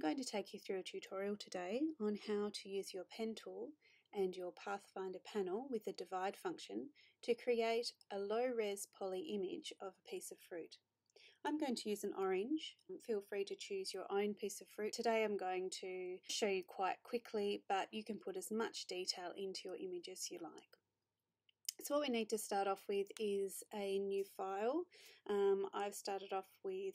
I'm going to take you through a tutorial today on how to use your pen tool and your Pathfinder panel with the divide function to create a low-res poly image of a piece of fruit. I'm going to use an orange. Feel free to choose your own piece of fruit. Today I'm going to show you quite quickly, but you can put as much detail into your image as you like. So what we need to start off with is a new file. Um, I've started off with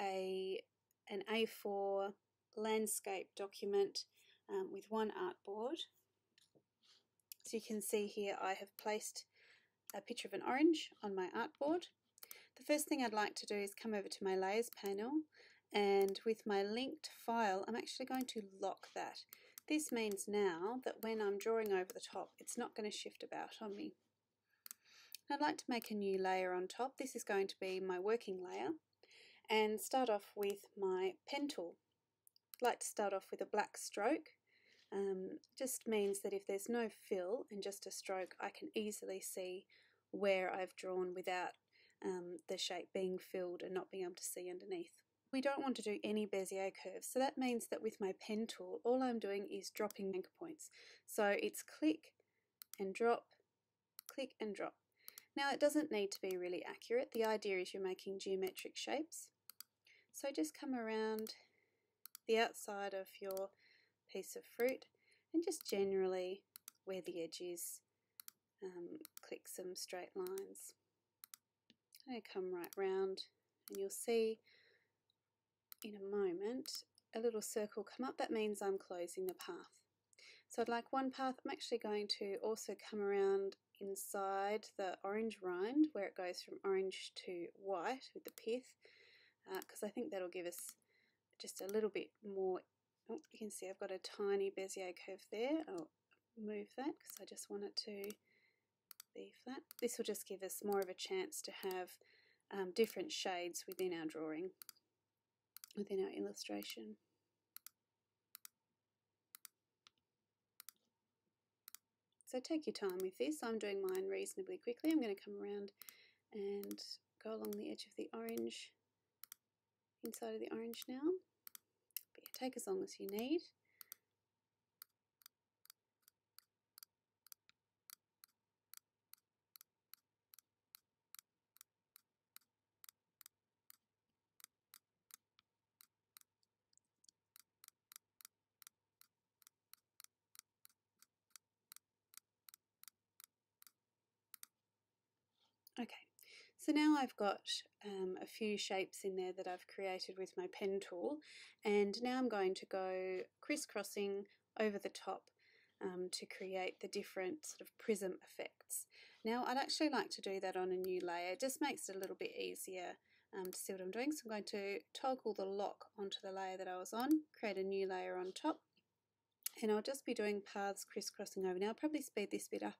a an A4 landscape document um, with one artboard. So you can see here I have placed a picture of an orange on my artboard. The first thing I'd like to do is come over to my layers panel and with my linked file I'm actually going to lock that. This means now that when I'm drawing over the top it's not going to shift about on me. I'd like to make a new layer on top. This is going to be my working layer and start off with my pen tool. Like to start off with a black stroke. Um, just means that if there's no fill and just a stroke, I can easily see where I've drawn without um, the shape being filled and not being able to see underneath. We don't want to do any Bezier curves, so that means that with my pen tool, all I'm doing is dropping anchor points. So it's click and drop, click and drop. Now it doesn't need to be really accurate. The idea is you're making geometric shapes. So just come around the outside of your piece of fruit and just generally where the edge is um, click some straight lines. To come right round and you'll see in a moment a little circle come up. That means I'm closing the path. So I'd like one path. I'm actually going to also come around inside the orange rind where it goes from orange to white with the pith because uh, I think that'll give us just a little bit more oh, you can see I've got a tiny Bezier curve there. I'll move that because I just want it to be flat. This will just give us more of a chance to have um, different shades within our drawing within our illustration. So take your time with this. I'm doing mine reasonably quickly. I'm going to come around and go along the edge of the orange inside of the orange now. Take as long as you need. Okay, so now I've got um, a few shapes in there that I've created with my pen tool and now I'm going to go crisscrossing over the top um, to create the different sort of prism effects. Now I'd actually like to do that on a new layer, it just makes it a little bit easier um, to see what I'm doing. So I'm going to toggle the lock onto the layer that I was on, create a new layer on top and I'll just be doing paths crisscrossing over. Now I'll probably speed this bit up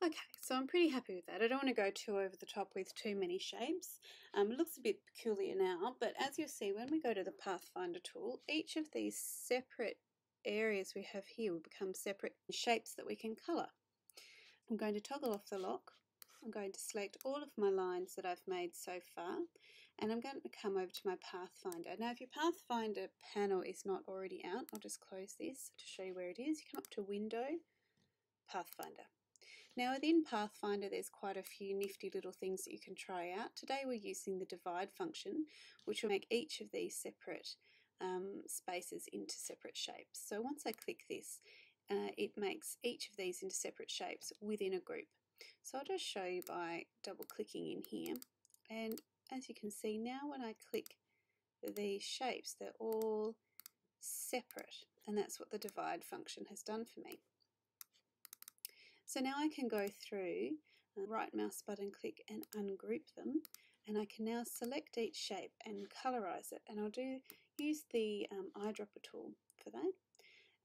Okay, so I'm pretty happy with that. I don't want to go too over the top with too many shapes. Um, it looks a bit peculiar now, but as you'll see, when we go to the Pathfinder tool, each of these separate areas we have here will become separate shapes that we can colour. I'm going to toggle off the lock. I'm going to select all of my lines that I've made so far and I'm going to come over to my Pathfinder. Now if your Pathfinder panel is not already out, I'll just close this to show you where it is. You come up to Window, Pathfinder. Now within Pathfinder there's quite a few nifty little things that you can try out. Today we're using the divide function which will make each of these separate um, spaces into separate shapes. So once I click this uh, it makes each of these into separate shapes within a group. So I'll just show you by double clicking in here and as you can see now when I click these shapes they're all separate and that's what the divide function has done for me. So now I can go through, uh, right mouse button click and ungroup them and I can now select each shape and colorize it and I'll do use the um, eyedropper tool for that.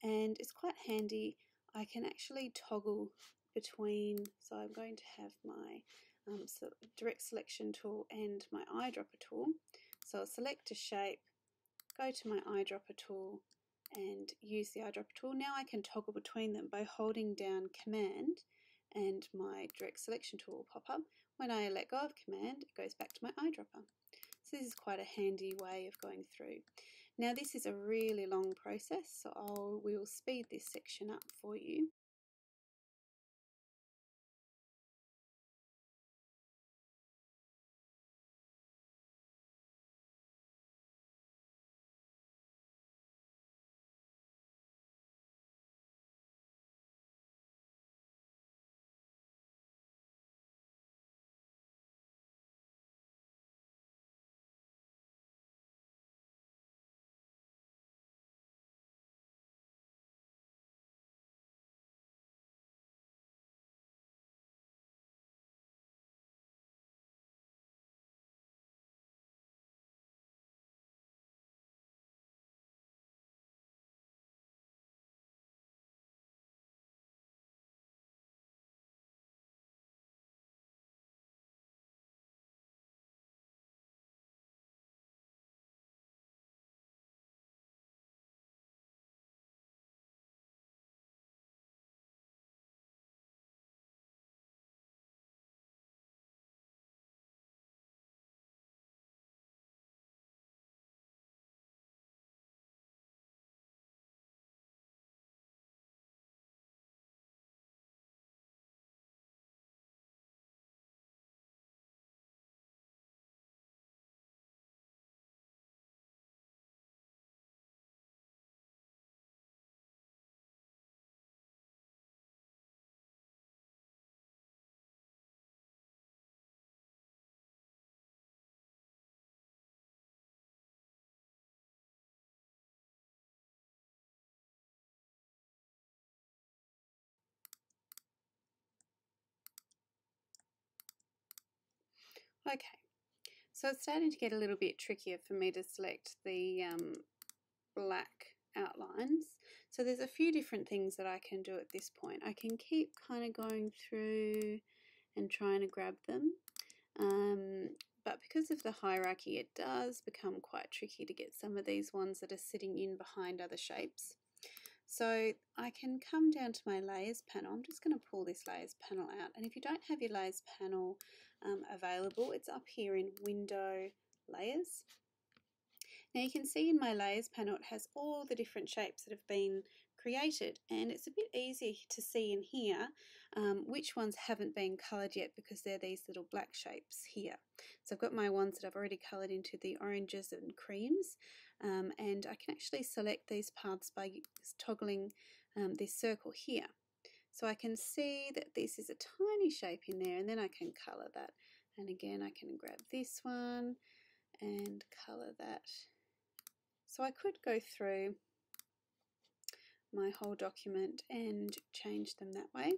And it's quite handy. I can actually toggle between so I'm going to have my um, so direct selection tool and my eyedropper tool. So I'll select a shape go to my eyedropper tool and use the eyedropper tool. Now I can toggle between them by holding down command and my direct selection tool will pop up. When I let go of command, it goes back to my eyedropper. So this is quite a handy way of going through. Now this is a really long process, so I'll, we'll speed this section up for you. Okay, so it's starting to get a little bit trickier for me to select the um, black outlines. So there's a few different things that I can do at this point. I can keep kind of going through and trying to grab them. Um, but because of the hierarchy, it does become quite tricky to get some of these ones that are sitting in behind other shapes. So I can come down to my layers panel. I'm just going to pull this layers panel out. And if you don't have your layers panel um, available, it's up here in window layers. Now you can see in my layers panel it has all the different shapes that have been created and it's a bit easier to see in here um, which ones haven't been coloured yet because they're these little black shapes here. So I've got my ones that I've already coloured into the oranges and creams um, and I can actually select these paths by toggling um, this circle here. So I can see that this is a tiny shape in there and then I can colour that. And again I can grab this one and colour that. So I could go through my whole document and change them that way.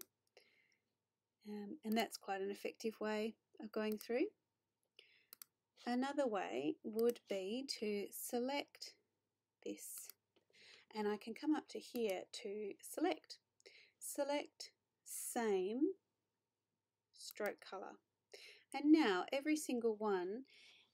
Um, and that's quite an effective way of going through. Another way would be to select this and I can come up to here to select. Select same stroke colour. And now every single one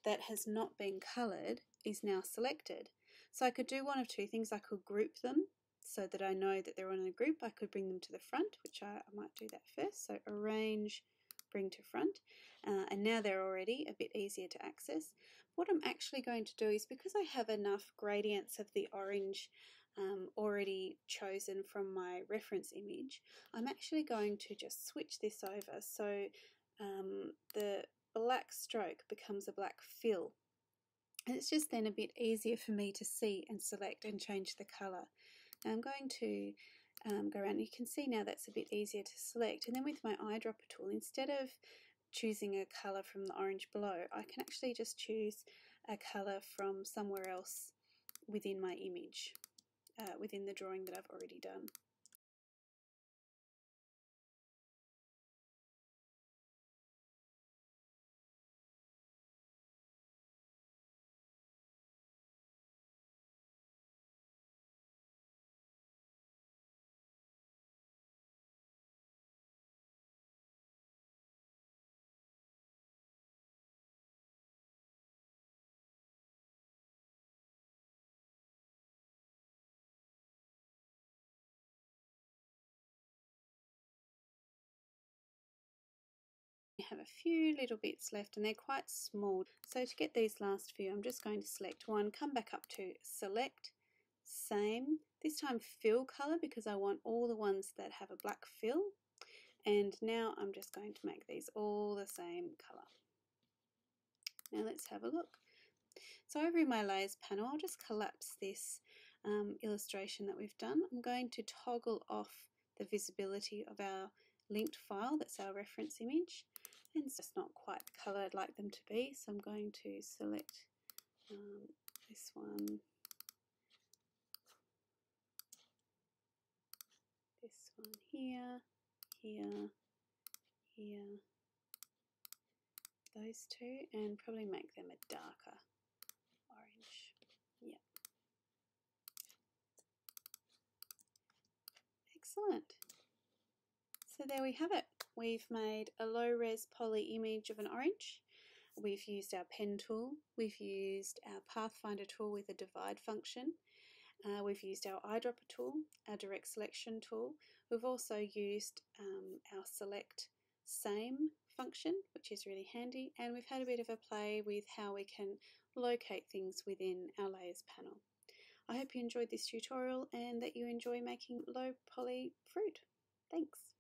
that has not been coloured is now selected. So I could do one of two things. I could group them so that I know that they're on a group. I could bring them to the front, which I, I might do that first. So arrange bring to front uh, and now they're already a bit easier to access. What I'm actually going to do is because I have enough gradients of the orange um, already chosen from my reference image, I'm actually going to just switch this over so um, the black stroke becomes a black fill. And it's just then a bit easier for me to see and select and change the colour. Now I'm going to um, go around. You can see now that's a bit easier to select. And then with my eyedropper tool, instead of choosing a colour from the orange below, I can actually just choose a colour from somewhere else within my image, uh, within the drawing that I've already done. Have a few little bits left and they're quite small. So to get these last few, I'm just going to select one, come back up to select, same, this time fill color because I want all the ones that have a black fill. And now I'm just going to make these all the same color. Now let's have a look. So over in my layers panel, I'll just collapse this um, illustration that we've done. I'm going to toggle off the visibility of our linked file, that's our reference image, and it's just not quite the colour I'd like them to be, so I'm going to select um, this one, this one here, here, here, those two, and probably make them a darker orange. Yep. Excellent. So there we have it. We've made a low res poly image of an orange. We've used our pen tool. We've used our Pathfinder tool with a divide function. Uh, we've used our eyedropper tool, our direct selection tool. We've also used um, our select same function, which is really handy. And we've had a bit of a play with how we can locate things within our layers panel. I hope you enjoyed this tutorial and that you enjoy making low poly fruit. Thanks.